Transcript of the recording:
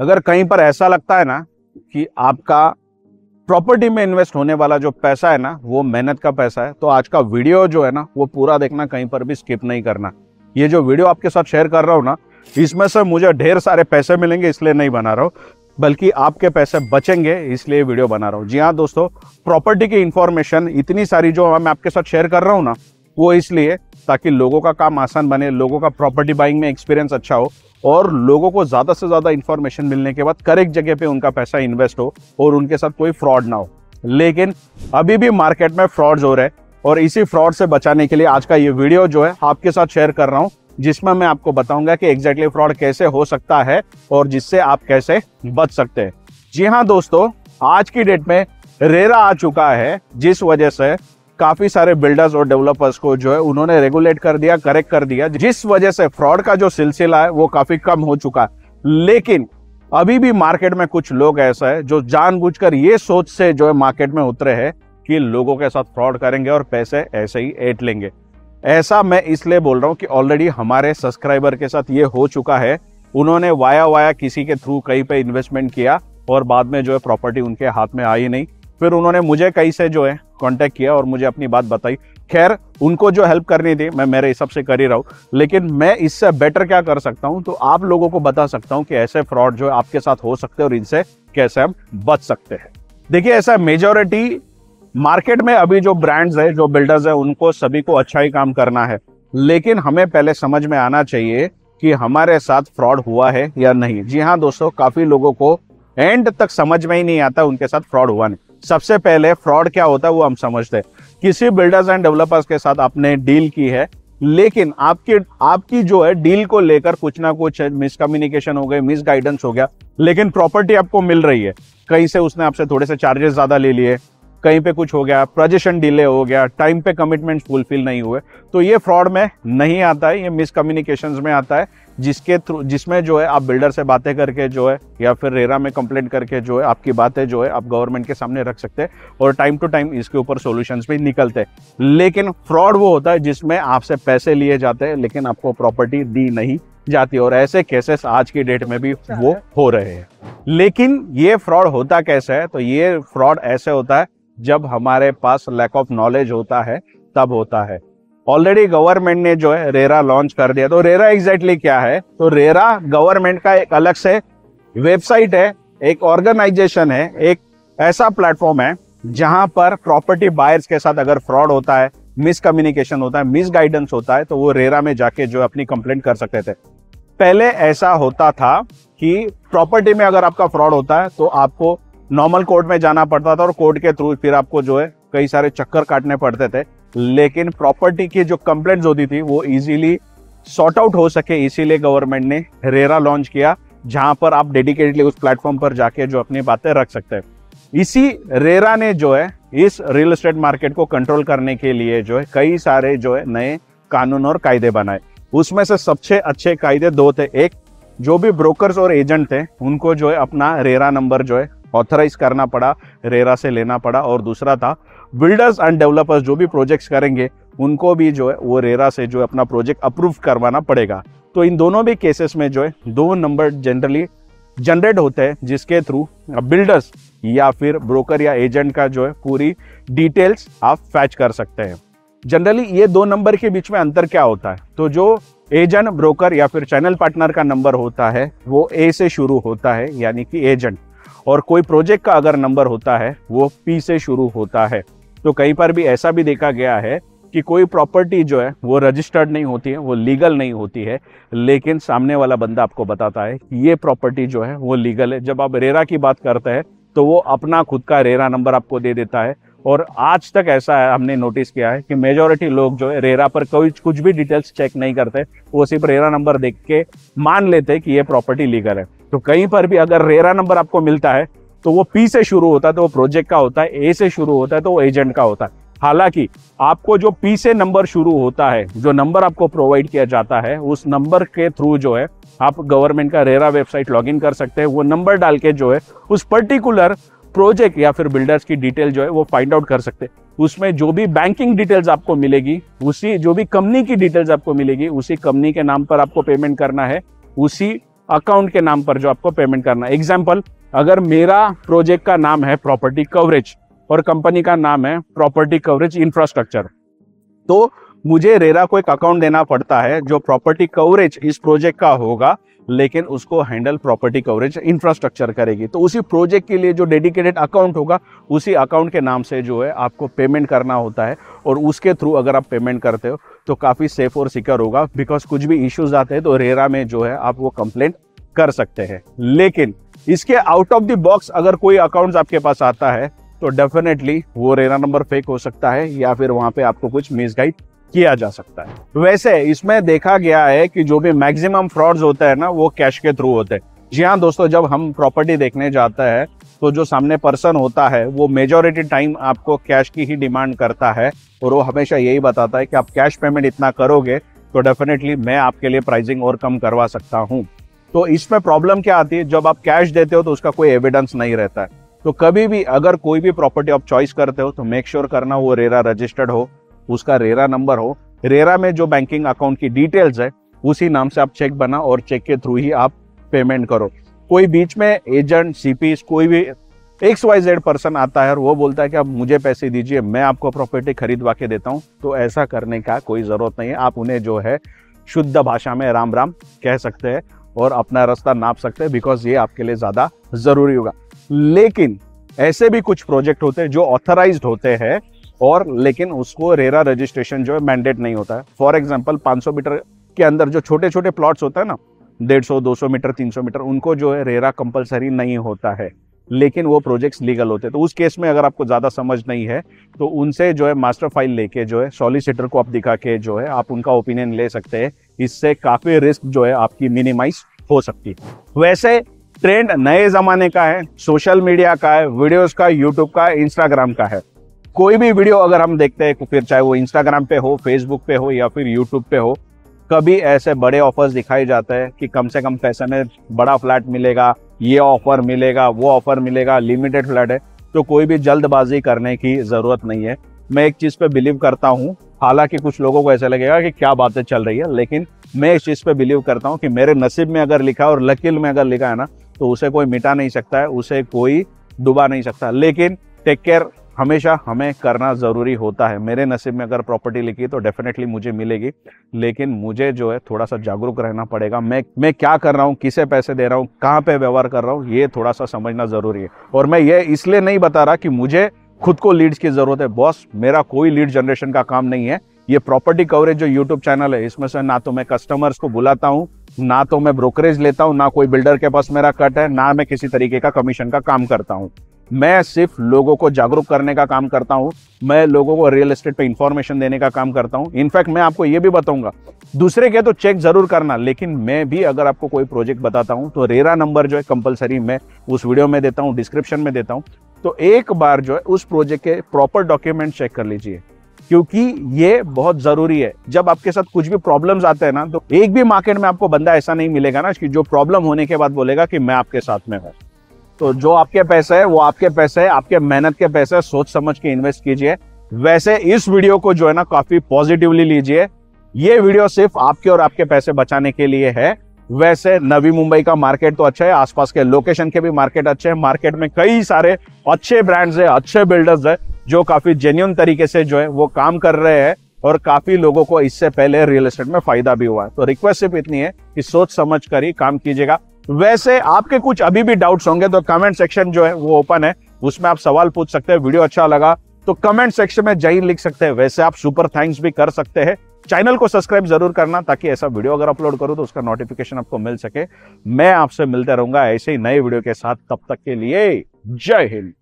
अगर कहीं पर ऐसा लगता है ना कि आपका प्रॉपर्टी में इन्वेस्ट होने वाला जो पैसा है ना, वो मेहनत का पैसा है तो आज का वीडियो जो है ना, वो पूरा देखना, कहीं पर भी स्किप नहीं करना। ये जो वीडियो आपके साथ शेयर कर रहा हूँ ना, इसमें से मुझे ढेर सारे पैसे मिलेंगे, इसलिए नहीं बना रहा हूँ, बल्कि आपके पैसे बचेंगे, इसलिए वीडियो बना रहा हूँ। जी हाँ दोस्तों, प्रॉपर्टी की इंफॉर्मेशन इतनी सारी जो मैं आपके साथ शेयर कर रहा हूँ ना वो इसलिए ताकि लोगों का काम आसान बने, लोगों का प्रॉपर्टी बाइंग में एक्सपीरियंस अच्छा हो और लोगों को ज़्यादा से ज़्यादा इन्फॉर्मेशन मिलने के बाद करेक्ट जगह पे उनका पैसा इन्वेस्ट हो और उनके साथ कोई फ्रॉड ना हो। लेकिन अभी भी मार्केट में फ्रॉड्स हो रहे हैं और इसी फ्रॉड से बचाने के लिए आज का ये वीडियो जो है आपके साथ शेयर कर रहा हूँ, जिसमें मैं आपको बताऊँगा कि एग्जैक्टली फ्रॉड कैसे हो सकता है और जिससे आप कैसे बच सकते हैं। जी हाँ दोस्तों, आज की डेट में रेरा आ चुका है, जिस वजह से काफ़ी सारे बिल्डर्स और डेवलपर्स को जो है उन्होंने रेगुलेट कर दिया करेक्ट कर दिया। जिस वजह से फ्रॉड का जो सिलसिला है, वो काफ़ी कम हो चुका है। लेकिन अभी भी मार्केट में कुछ लोग ऐसा है, जो जानबूझकर ये सोच से जो है मार्केट में उतरे हैं कि लोगों के साथ फ्रॉड करेंगे और पैसे ऐसे ही ऐट लेंगे। ऐसा मैं इसलिए बोल रहा हूँ कि ऑलरेडी हमारे सब्सक्राइबर के साथ ये हो चुका है। उन्होंने वाया वाया किसी के थ्रू कहीं पे इन्वेस्टमेंट किया और बाद में जो है प्रॉपर्टी उनके हाथ में आई नहीं। फिर उन्होंने मुझे कहीं से जो है कांटेक्ट किया और मुझे अपनी बात बताई। खैर, उनको जो हेल्प करनी थी, मैं मेरे हिसाब से कर ही रहा हूँ। लेकिन मैं इससे बेटर क्या कर सकता हूँ? तो आप लोगों को बता सकता हूँ कि ऐसे फ्रॉड जो है आपके साथ हो सकते हैं और इनसे कैसे हम बच सकते हैं। देखिए, ऐसा मेजोरिटी मार्केट में अभी जो ब्रांड्स है, जो बिल्डर्स है, उनको सभी को अच्छा ही काम करना है। लेकिन हमें पहले समझ में आना चाहिए कि हमारे साथ फ्रॉड हुआ है या नहीं। जी हाँ दोस्तों, काफ़ी लोगों को एंड तक समझ में ही नहीं आता उनके साथ फ्रॉड हुआ नहीं। सबसे पहले फ्रॉड क्या होता है वो हम समझते हैं। किसी बिल्डर्स एंड डेवलपर्स के साथ आपने डील की है, लेकिन आपकी आपकी जो है डील को लेकर कुछ ना कुछ मिसकम्युनिकेशन हो गए मिस गाइडेंस हो गया, लेकिन प्रॉपर्टी आपको मिल रही है। कहीं से उसने आपसे थोड़े से चार्जेस ज़्यादा ले लिए, कहीं पे कुछ हो गया प्रोजेक्शन डिले हो गया टाइम पे कमिटमेंट फुलफिल नहीं हुए तो ये फ्रॉड में नहीं आता है, ये मिसकम्युनिकेशन में आता है। जिसके थ्रू जिसमें जो है आप बिल्डर से बातें करके जो है या फिर रेरा में कंप्लेंट करके जो है आपकी बातें जो है आप गवर्नमेंट के सामने रख सकते हैं और टाइम टू टाइम इसके ऊपर सोल्यूशन भी निकलते हैं। लेकिन फ्रॉड वो होता है जिसमें आपसे पैसे लिए जाते हैं लेकिन आपको प्रॉपर्टी दी नहीं जाती और ऐसे केसेस आज की डेट में भी वो हो रहे हैं। लेकिन ये फ्रॉड होता कैसे है? तो ये फ्रॉड ऐसे होता है जब हमारे पास लैक ऑफ़ नॉलेज होता है तब होता है। ऑलरेडी गवर्नमेंट ने जो है रेरा लॉन्च कर दिया। तो रेरा एग्जैक्टली क्या है? तो रेरा गवर्नमेंट का एक अलग से वेबसाइट है, एक ऑर्गेनाइजेशन है, एक ऐसा प्लेटफॉर्म है, जहाँ पर प्रॉपर्टी बायर्स के साथ अगर फ्रॉड होता है मिसकम्युनिकेशन होता है मिस गाइडेंस होता है तो वो रेरा में जाके जो अपनी कंप्लेंट कर सकते थे। पहले ऐसा होता था कि प्रॉपर्टी में अगर आपका फ्रॉड होता है तो आपको नॉर्मल कोर्ट में जाना पड़ता था और कोर्ट के थ्रू फिर आपको जो है कई सारे चक्कर काटने पड़ते थे। लेकिन प्रॉपर्टी की जो कंप्लेंट होती थी, वो इजीली सॉर्ट आउट हो सके, इसीलिए गवर्नमेंट ने रेरा लॉन्च किया, जहाँ पर आप डेडिकेटली उस प्लेटफॉर्म पर जाके जो अपनी बातें रख सकते हैं। इसी रेरा ने जो है, इस रियल एस्टेट मार्केट को कंट्रोल करने के लिए जो है, कई सारे जो है नए कानून और कायदे बनाए। उसमें से सबसे अच्छे कायदे दो थे। एक, जो भी ब्रोकर्स और एजेंट थे, उनको जो है अपना रेरा नंबर जो है ऑथराइज करना पड़ा, रेरा से लेना पड़ा। और दूसरा था बिल्डर्स एंड डेवलपर्स जो भी प्रोजेक्ट्स करेंगे, उनको भी जो है, वो रेरा से जो है अपना प्रोजेक्ट अप्रूव करवाना पड़ेगा। तो इन दोनों भी केसेस में जो है, दो नंबर जनरली जनरेट होते हैं, जिसके थ्रू बिल्डर्स या फिर ब्रोकर या एजेंट का जो है, पूरी डिटेल्स आप फैच कर सकते हैं। जनरली ये दो नंबर के बीच में अंतर क्या होता है? तो जो एजेंट, ब्रोकर या फिर चैनल पार्टनर का नंबर होता है, वो ए से शुरू होता है, यानी कि एजेंट। और कोई प्रोजेक्ट का अगर नंबर होता है, वो पी से शुरू होता है। तो कहीं पर भी ऐसा भी देखा गया है कि कोई प्रॉपर्टी जो है, वो रजिस्टर्ड नहीं होती है, वो लीगल नहीं होती है, लेकिन सामने वाला बंदा आपको बताता है कि ये प्रॉपर्टी जो है, वो लीगल है। जब आप रेरा की बात करते हैं तो वो अपना खुद का रेरा नंबर आपको दे देता है। और आज तक ऐसा है हमने नोटिस किया है कि मेजोरिटी लोग जो है, रेरा पर कोई कुछ भी डिटेल्स चेक नहीं करते, वो सिर्फ़ रेरा नंबर देख के मान लेते हैं कि ये प्रॉपर्टी लीगल है। तो कहीं पर भी अगर रेरा नंबर आपको मिलता है तो वो पी से शुरू होता है तो वो प्रोजेक्ट का होता है ए से शुरू होता है तो वो एजेंट का होता है। हालाँकि आपको जो पी से नंबर शुरू होता है, जो नंबर आपको प्रोवाइड किया जाता है, उस नंबर के थ्रू जो है, आप गवर्नमेंट का रेरा वेबसाइट लॉगिन कर सकते हैं। वो नंबर डाल के जो है, उस पर्टिकुलर प्रोजेक्ट या फिर बिल्डर्स की डिटेल जो है, वो फाइंड आउट कर सकते हैं। उसमें जो भी बैंकिंग डिटेल्स आपको मिलेगी, उसी, जो भी कंपनी की डिटेल्स आपको मिलेगी, उसी कंपनी के नाम पर आपको पेमेंट करना है, उसी अकाउंट के नाम पर जो आपको पेमेंट करना है। एग्ज़ाम्पल अगर मेरा प्रोजेक्ट का नाम है प्रॉपर्टी कवरेज और कंपनी का नाम है प्रॉपर्टी कवरेज इंफ्रास्ट्रक्चर तो मुझे रेरा को एक अकाउंट देना पड़ता है जो प्रॉपर्टी कवरेज इस प्रोजेक्ट का होगा, लेकिन उसको हैंडल प्रॉपर्टी कवरेज इंफ्रास्ट्रक्चर करेगी। तो उसी प्रोजेक्ट के लिए जो डेडिकेटेड अकाउंट होगा, उसी अकाउंट के नाम से जो है आपको पेमेंट करना होता है और उसके थ्रू अगर आप पेमेंट करते हो तो काफ़ी सेफ़ और सिक्योर होगा। बिकॉज़ कुछ भी इश्यूज़ आते हैं तो रेरा में जो है आप वो कंप्लेंट कर सकते हैं। लेकिन इसके आउट ऑफ़ द बॉक्स अगर कोई अकाउंट आपके पास आता है तो डेफिनेटली वो रेरा नंबर फेक हो सकता है या फिर वहाँ पे आपको कुछ मिसगाइड किया जा सकता है। वैसे इसमें देखा गया है कि जो भी मैक्सिमम फ्रॉड्स होते हैं ना, वो कैश के थ्रू होते हैं। जी हाँ दोस्तों, जब हम प्रॉपर्टी देखने जाते हैं तो जो सामने पर्सन होता है, वो मेजोरिटी टाइम आपको कैश की ही डिमांड करता है और वो हमेशा यही बताता है कि आप कैश पेमेंट इतना करोगे तो डेफिनेटली मैं आपके लिए प्राइसिंग और कम करवा सकता हूँ। तो इसमें प्रॉब्लम क्या आती है? जब आप कैश देते हो तो उसका कोई एविडेंस नहीं रहता है। तो कभी भी अगर कोई भी प्रॉपर्टी आप चॉइस करते हो तो मेक श्योर sure करना वो रेरा रजिस्टर्ड हो, उसका रेरा नंबर हो। रेरा में जो बैंकिंग अकाउंट की डिटेल्स है, उसी नाम से आप चेक बना और चेक के थ्रू ही आप पेमेंट करो। कोई बीच में एजेंट सीपीस कोई भी एक्स वाई जेड पर्सन आता है और वो बोलता है कि आप मुझे पैसे दीजिए, मैं आपको प्रॉपर्टी खरीदवा के देता हूँ। तो ऐसा करने का कोई ज़रूरत नहीं है। आप उन्हें जो है शुद्ध भाषा में राम राम कह सकते हैं और अपना रास्ता नाप सकते हैं बिकॉज़ ये आपके लिए ज़्यादा ज़रूरी होगा। लेकिन ऐसे भी कुछ प्रोजेक्ट होते हैं जो ऑथराइज्ड होते हैं और लेकिन उसको रेरा रजिस्ट्रेशन जो है मैंडेट नहीं होता है। फॉर एग्ज़ाम्पल 500 मीटर के अंदर जो छोटे छोटे प्लॉट्स होता है ना डेढ़ सौ, दो सौ मीटर, तीन सौ मीटर, उनको जो है रेरा कंपलसरी नहीं होता है। लेकिन वो प्रोजेक्ट्स लीगल होते हैं। तो उस केस में अगर आपको ज़्यादा समझ नहीं है तो उनसे जो है मास्टर फ़ाइल लेके जो है सॉलिसिटर को आप दिखा के जो है आप उनका ओपिनियन ले सकते हैं। इससे काफ़ी रिस्क जो है आपकी मिनिमाइज हो सकती है। वैसे ट्रेंड नए ज़माने का है, सोशल मीडिया का है, वीडियोस का, यूट्यूब का, इंस्टाग्राम का है। कोई भी वीडियो अगर हम देखते हैं फिर चाहे वो इंस्टाग्राम पे हो, फेसबुक पे हो, या फिर यूट्यूब पे हो कभी ऐसे बड़े ऑफर्स दिखाए जाते हैं कि कम से कम पैसे में बड़ा फ्लैट मिलेगा, ये ऑफ़र मिलेगा, वो ऑफ़र मिलेगा लिमिटेड फ्लैट है तो कोई भी जल्दबाजी करने की ज़रूरत नहीं है। मैं एक चीज़ पे बिलीव करता हूँ, हालाँकि कुछ लोगों को ऐसा लगेगा कि क्या बातें चल रही है, लेकिन मैं इस चीज़ पे बिलीव करता हूँ कि मेरे नसीब में अगर लिखा और लकील में अगर लिखा है ना तो उसे कोई मिटा नहीं सकता है, उसे कोई डुबा नहीं सकता। लेकिन टेक केयर हमेशा हमें करना ज़रूरी होता है। मेरे नसीब में अगर प्रॉपर्टी लिखी तो डेफिनेटली मुझे मिलेगी। लेकिन मुझे जो है थोड़ा सा जागरूक रहना पड़ेगा। मैं मैं क्या कर रहा हूँ, किसे पैसे दे रहा हूँ, कहाँ पे व्यवहार कर रहा हूँ, ये थोड़ा सा समझना ज़रूरी है। और मैं ये इसलिए नहीं बता रहा कि मुझे खुद को लीड्स की ज़रूरत है। बॉस, मेरा कोई लीड जनरेशन का काम नहीं है। ये प्रॉपर्टी कवरेज जो यूट्यूब चैनल है, इसमें से ना तो मैं कस्टमर्स को बुलाता हूँ, ना तो मैं ब्रोकरेज लेता हूँ, ना कोई बिल्डर के पास मेरा कट है, ना मैं किसी तरीके का कमीशन का काम करता हूँ। मैं सिर्फ़ लोगों को जागरूक करने का काम करता हूँ, मैं लोगों को रियल एस्टेट पे इंफॉर्मेशन देने का काम करता हूँ। इनफैक्ट मैं आपको ये भी बताऊँगा। दूसरे के तो चेक ज़रूर करना, लेकिन मैं भी अगर आपको कोई प्रोजेक्ट बताता हूँ तो रेरा नंबर जो है कंपलसरी मैं उस वीडियो में देता हूँ डिस्क्रिप्शन में देता हूँ। तो एक बार जो है उस प्रोजेक्ट के प्रॉपर डॉक्यूमेंट चेक कर लीजिए, क्योंकि ये बहुत ज़रूरी है। जब आपके साथ कुछ भी प्रॉब्लम्स आते हैं ना तो एक भी मार्केट में आपको बंदा ऐसा नहीं मिलेगा ना कि जो प्रॉब्लम होने के बाद बोलेगा कि मैं आपके साथ में हूँ। तो जो आपके पैसे है, वो आपके पैसे है, आपके मेहनत के पैसे सोच समझ के इन्वेस्ट कीजिए। वैसे इस वीडियो को जो है ना, काफ़ी पॉजिटिवली लीजिए। ये वीडियो सिर्फ़ आपके और आपके पैसे बचाने के लिए है। वैसे नवी मुंबई का मार्केट तो अच्छा है, आसपास के लोकेशन के भी मार्केट अच्छे हैं। मार्केट में कई सारे अच्छे ब्रांड्स है, अच्छे बिल्डर्स है, जो काफ़ी जेन्यून तरीके से जो है, वो काम कर रहे हैं और काफ़ी लोगों को इससे पहले रियल एस्टेट में फ़ायदा भी हुआ है। तो रिक्वेस्ट सिर्फ़ इतनी है कि सोच समझ कर ही काम कीजिएगा। वैसे आपके कुछ अभी भी डाउट्स होंगे तो कमेंट सेक्शन जो है, वो ओपन है। उसमें आप सवाल पूछ सकते हैं वीडियो अच्छा लगा तो कमेंट सेक्शन में जय लिख सकते हैं। वैसे आप सुपर थैंक्स भी कर सकते हैं। चैनल को सब्सक्राइब ज़रूर करना, ताकि ऐसा वीडियो अगर अपलोड करूँ तो उसका नोटिफिकेशन आपको मिल सके। मैं आपसे मिलते रहूँगा ऐसे ही नए वीडियो के साथ। तब तक के लिए जय हिंद।